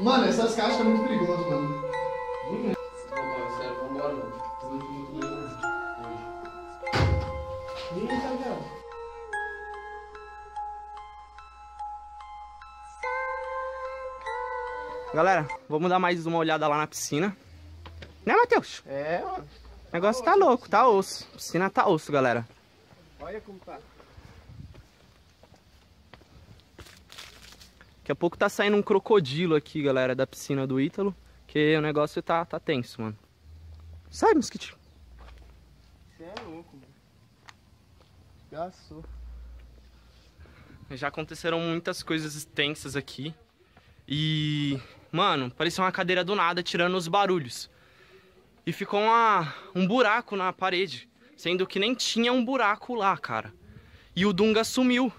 Mano, essas caixas são muito perigosas, mano. Sério, vambora, mano. Tô muito, muito doido, mano. Ih, tá ligado? Galera, vamos dar mais uma olhada lá na piscina. Né, Matheus? É, mano. O negócio tá louco, tá osso. A piscina tá osso, galera. Olha como tá. Daqui a pouco tá saindo um crocodilo aqui, galera, da piscina do Ítalo. Que o negócio tá, tá tenso, mano. Sai, mosquitinho. Você é louco, mano. Gaçou. Já aconteceram muitas coisas tensas aqui. E, mano, parecia uma cadeira do nada tirando os barulhos. E ficou uma, um buraco na parede, sendo que nem tinha um buraco lá, cara. E o Dunga sumiu.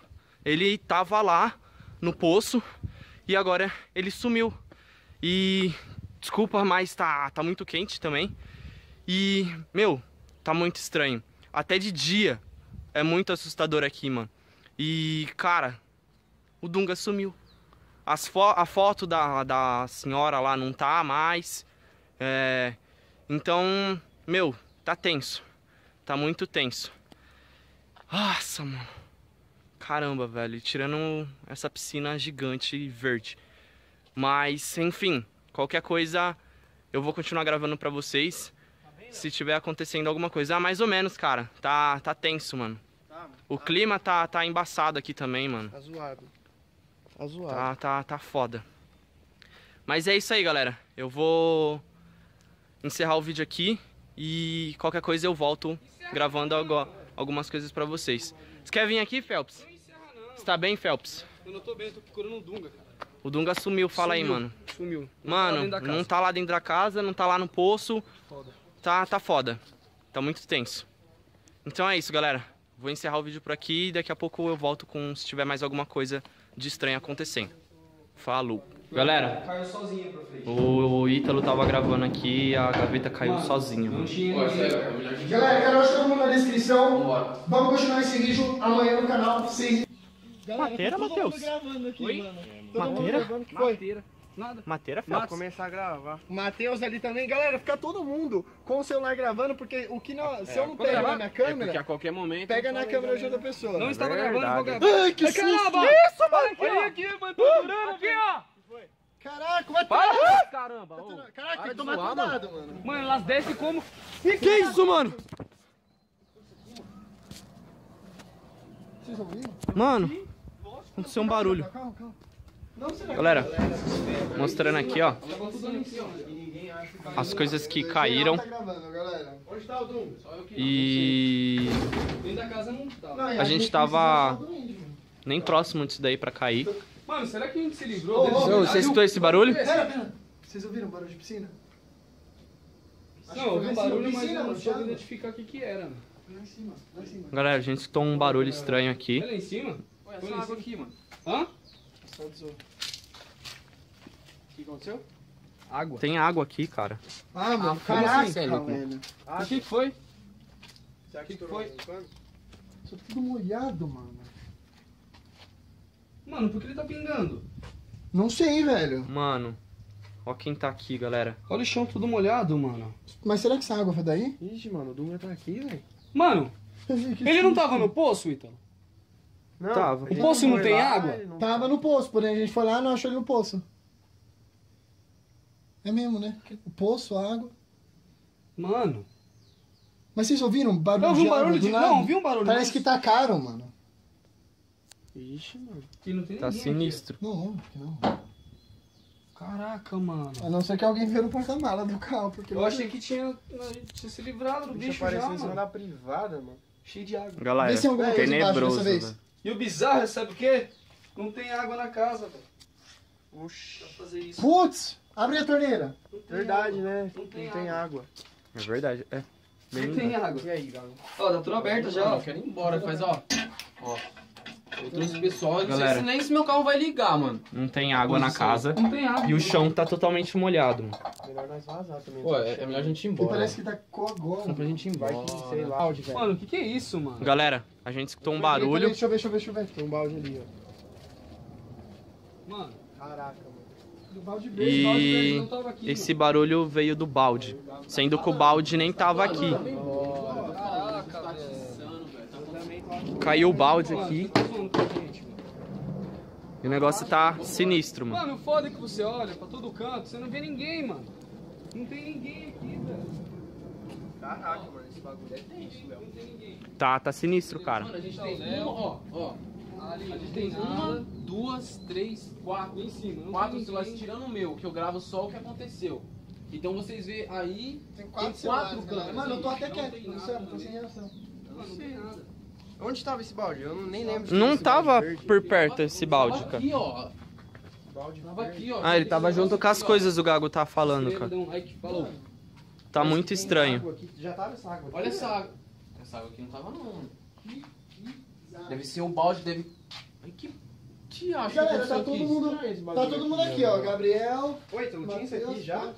Ele tava lá no poço e agora ele sumiu. E desculpa, mas tá, tá muito quente também. E, meu, tá muito estranho. Até de dia é muito assustador aqui, mano. E, cara, o Dunga sumiu. As fo a foto da, da senhora lá não tá mais. É, então, meu, tá tenso. Tá muito tenso. Nossa, mano. Caramba, velho. Tirando essa piscina gigante e verde. Mas, enfim, qualquer coisa eu vou continuar gravando pra vocês. Se tiver acontecendo alguma coisa. Ah, mais ou menos, cara. Tá, tá tenso, mano. Tá, mano. O clima tá, tá embaçado aqui também, mano. Tá zoado. Tá zoado. Tá, tá, tá foda. Mas é isso aí, galera. Eu vou encerrar o vídeo aqui e qualquer coisa eu volto gravando algo- algumas coisas pra vocês. Você quer vir aqui, Phelps? Você tá bem, Phelps? Eu não tô bem, eu tô procurando um Dunga, cara. O Dunga sumiu, fala aí, Sumiu. mano. Sumiu. Não tá Mano, casa. não tá lá dentro da casa, não tá lá no poço. Foda. Tá, tá foda. Tá muito tenso. Então é isso, galera. Vou encerrar o vídeo por aqui e daqui a pouco eu volto com se tiver mais alguma coisa de estranho acontecendo. Falou. Galera, Caiu sozinha pra frente. O Ítalo tava gravando aqui e a gaveta caiu Mano, sozinha. Não mano. tinha é Galera, quero deixar todo mundo na descrição. Vamos continuar esse vídeo amanhã no canal. Vocês... Mateira, Matheus? gravando aqui, Oi? mano. Mateira? gravando que foi? Mateira. Nada. Mateira, Vou Phelps? começar a gravar. Matheus ali também. Galera, fica todo mundo com o celular gravando, porque o que não, se eu não pego gravar, na minha É porque câmera, a qualquer momento. pega na câmera de outra pessoa. Não estava Verdade. gravando, vou gravar. Ai, que susto! Isso, mano! Olha aqui, mano, tô durando, aqui, ó! Caraca, vai Para! Caramba! ô. Caraca, tem que tomar zoar, cuidado, mano. Mano, elas descem como. Que que é isso, mano? Vocês ouviram? Mano, aconteceu um barulho. Calma, calma. Não, será Galera, mostrando aqui, ó, as coisas que caíram e Dentro da casa não. Não, A gente tava- nem próximo disso daí pra cair. Mano, será que a gente se livrou Você escutou esse barulho? Pera, pera. Vocês ouviram o barulho de piscina? Não, eu ouvi um barulho, mas eu não soube identificar o que que era, mano. Lá em cima, lá em cima. Galera, a gente escutou um barulho estranho aqui. Olha lá em cima? Olha essa água em aqui, mano. Hã? Só desou. O que aconteceu? Água. Tem água aqui, cara. Ah, mano, como caraca, assim, velho? velho. O que que foi? Será que foi? Isso é tudo molhado, mano. Mano, por que ele tá pingando? Não sei, velho. Mano, ó quem tá aqui, galera. Olha o chão tudo molhado, mano. Mas será que essa água foi daí? Ixi, mano, o Dunga tá aqui, velho. Mano, ele não tava no poço, Ítalo? Não, Tava. O poço não tem lá, água? não- Tava no poço, porém a gente foi lá e não achou ele no poço. É mesmo, né? O poço, a água. Mano. Mas vocês ouviram barulho Eu ouvi um de barulho de. nada? Não, vi um barulho. Parece mas- que tacaram, mano. Ixi, mano. que não tem Tá sinistro. Não, que não. aqui. Caraca, mano. A não ser que alguém veio no porta-mala do carro, porque... Eu achei que tinha, a gente tinha se livrado do bicho bicho já, apareceu em cima mano. da privada, mano. Cheio de água. Galera, Vê se tem alguma coisa embaixo tenebroso, dessa vez. velho. E o bizarro é, sabe o quê? Não tem água na casa, velho. Oxi. Pra fazer isso. Putz! Abre a torneira. Tem Verdade, água. né? Não Não tem tem, água. É verdade, é. Bem Não tem água. E aí, galera? Ó, tá tudo aberto já, ó. Eu quero ir embora, faz ó. Ó. Eu trouxe o pessoal, não Galera. sei se nem se meu carro vai ligar, mano. Não tem água na casa. Não tem água. E o chão tá totalmente molhado, mano. Melhor nós vazar também. Pô, é, é melhor a gente ir E embora. parece que tacou agora. Só pra gente ir embora. Que, sei lá. Áudio. Mano, o que que é isso, mano? Galera, a gente escutou um barulho. Deixa eu ver, deixa eu ver, deixa eu ver. Tem um balde ali, ó. Mano, Caraca, mano. Do balde verde, o balde verde E não tava aqui, esse barulho veio do balde. Sendo que o balde nem tava aqui. mano. Caiu o balde aqui e o negócio tá sinistro, mano. Mano, o foda é que você olha pra todo canto, você não vê ninguém, mano. Não tem ninguém aqui, velho. Caraca, mano, esse bagulho é tenso, Léo. Não tem ninguém. Tá, tá sinistro, cara. Mano, a gente Então, tem uma, ó, ó. Ali, A gente tem uma, duas, três, quatro. Em cima, não quatro tem celulares tirando o meu, que eu gravo só o que aconteceu. Então vocês vê aí. Tem Tem quatro quatro celulares, galera. câmeras Mano, eu tô até quieto, tem não sei, tô mano. sem reação. Mano, não tem nada. Onde tava esse balde? Eu nem lembro. se Não esse tava balde verde. por perto esse balde, cara. aqui, ó. Balde Tava aqui, ó. Ah, ele tava junto com as coisas o Gago tá falando, cara. Tá muito estranho. Já tava essa água aqui. Olha essa água. Essa água aqui não tava não. mano. Deve ser o balde, deve. Ai, que. Te acho Galera, que tá todo mundo, tá todo mundo aqui, ó. Gabriel. Oi, tu não tinha isso aqui tá? é já?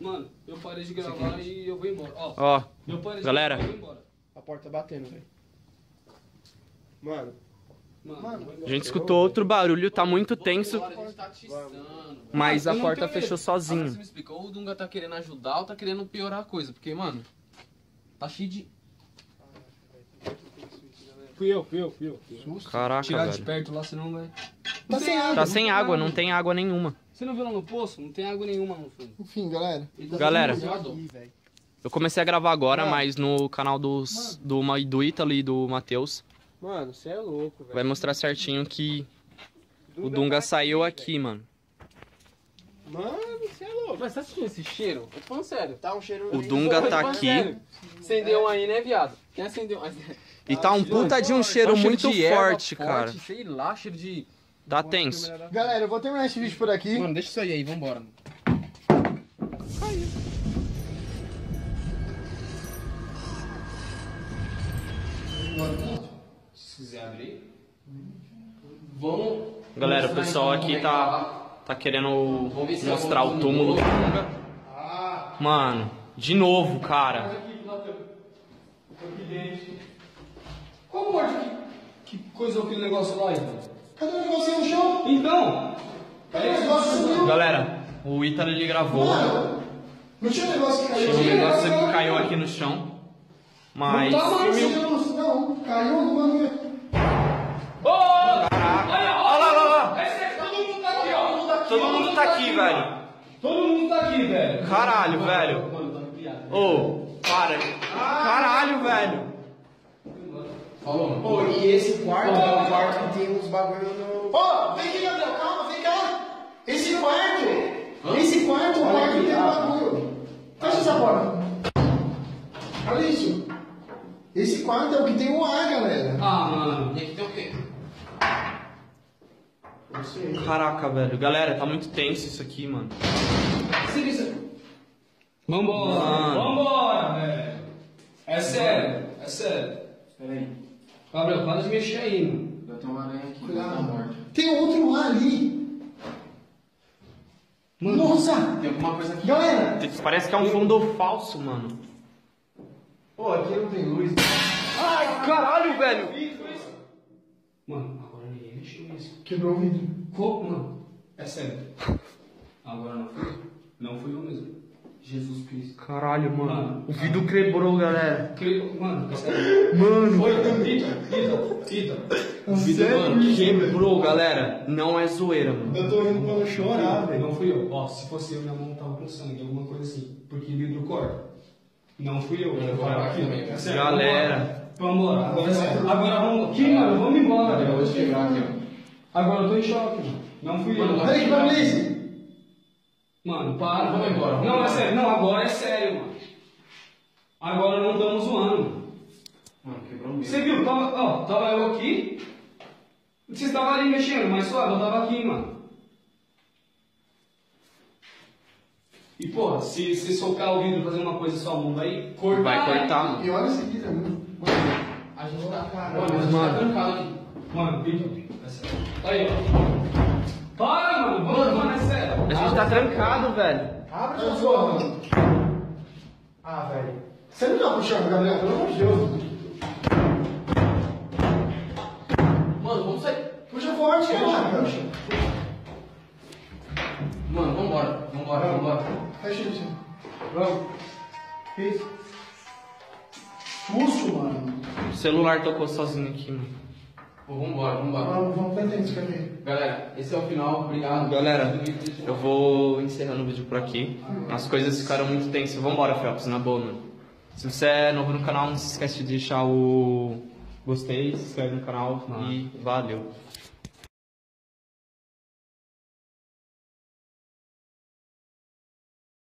Mano, eu parei de gravar e eu vou embora. Ó, Ó, eu parei de Galera. gravar e vou embora. A porta batendo, velho. Mano, Mano, a gente escutou outro barulho, tá muito tenso, Vambora, a gente tá atiçando. mas a porta fechou Agora você sozinho. me explica, ou o Dunga tá querendo ajudar ou tá querendo piorar a coisa. Porque, mano, tá cheio de. Fui eu, fui eu, fui eu. Fui eu. Caraca, Tirar de velho. perto lá, senão vai. Tá sem água. Tá sem água, não tem água nenhuma. Você não viu lá no poço? Não tem água nenhuma no fundo. Enfim, galera. Galera. Aqui, velho. Eu comecei a gravar agora, mas no canal dos, do, do Ítalo e do Matheus Mano, você é louco, velho. vai mostrar certinho que o Dunga saiu aqui, mano. Mano, você é louco. Mas tá sentindo esse cheiro? Eu tô falando sério. Tá um cheiro. O Dunga tá aqui sério. Acendeu um aí, né, viado? Quem acendeu? e tá um puta de um cheiro Tá muito erva forte, cara. Sei lá, cheiro de. Tá tenso. Galera, eu vou terminar esse vídeo por aqui. Mano, deixa isso aí aí, vambora. Se quiser abrir. Vamos. Galera, o pessoal então aqui como é tá, tá querendo mostrar o túmulo do túmulo. Dunga. Mano, de novo, cara. Qual porta que, que coisou aquele negócio lá, então? Cadê o negocinho no chão? Então, Cadê o negócio? Galera, o Ítalo ele gravou. Mano, não tinha um negócio que caiu Tinha um aqui? negócio que caiu aqui no chão. Mas. Não tá mais. Não, caiu no bagulho. Olha lá, olha lá. todo mundo tá aqui, ó. Todo mundo tá aqui, velho. Todo mundo tá aqui, velho. Caralho, velho. Tá. Ô, para. Caralho, velho. Falou, mano. Pô, e esse quarto é o quarto que tem uns bagulho no. Ô, vem aqui, Gabriel, calma, vem cá. Esse quarto. Esse quarto é o quarto que tem um bagulho. Fecha essa porta. Olha isso. Esse quarto é o que tem o ar, galera. Ah, mano. E aqui tem o quê? Caraca, velho. Galera, tá muito tenso isso aqui, mano. Vambora. Mano. Vambora, velho. É sério, é sério. Pera aí. Gabriel, para de mexer aí, mano. Eu tenho uma aranha aqui. Cuidado. Tá morta. Tem outro lá ali. Mano. Nossa! Tem alguma coisa aqui. Galera! Parece que é um fundo falso, mano. Pô, aqui não tem luz. Ai, caralho, velho. Mano, agora. Quebrou o vidro. Como, mano? É sério. Agora não fui eu. Não fui eu mesmo. Jesus Cristo. Caralho, mano. O vidro quebrou, galera. Cre- Mano, é sério. Mano. Foi, Ita, Ita, Ita. O vidro, mano, quebrou, galera. Não é zoeira, mano. Eu tô rindo pra não chorar, velho. Não fui eu. Ó, se fosse eu, minha mão tava com sangue, alguma coisa assim. Porque vidro corta. Não fui eu. Eu vou parar aqui também, É sério, Galera. Vambora. Agora, é sério. Agora vamos. Aqui, mano, vamos embora. Eu vou quebrar aqui, ó. Agora eu tô em choque, mano. Não fui eu. Mano, Peraí, que é esse? Mano, para. Vamos embora, vamos Não, é sério. Não, agora é sério, mano. Agora não estamos zoando, mano. Mano, quebrou mesmo. Você viu? Tava, ó, tava eu aqui. Você estava ali mexendo, mas suave, eu tava aqui, mano. E, porra, se, se socar o vidro e fazer uma coisa só, mão vai cortar. Vai cortar, mano. E olha esse aqui também. A gente tá. Caralho. Mano, a gente tá trancado aqui. Mano, é. Aí, ó. Para, mano. Mano, mano, é sério. A gente tá trancado, velho. Abre essa porra, mano. Ah, velho. Você não tá puxando, Gabriel? Pelo amor de Deus. Mano, vamos sair. Puxa forte, caraca. Mano, Vambora, vambora. Fecha isso. Vamos. Isso. Susto, mano. O celular tocou sozinho aqui, mano. Vambora, vambora. Vamos, vamos pra dentro, escrever. Galera, esse é o final. Obrigado. Galera, eu vou encerrando o vídeo por aqui. As coisas ficaram muito tensas. Vambora, Felps, na boa, mano. Se você é novo no canal, não se esquece de deixar o gostei, se inscreve no canal e valeu.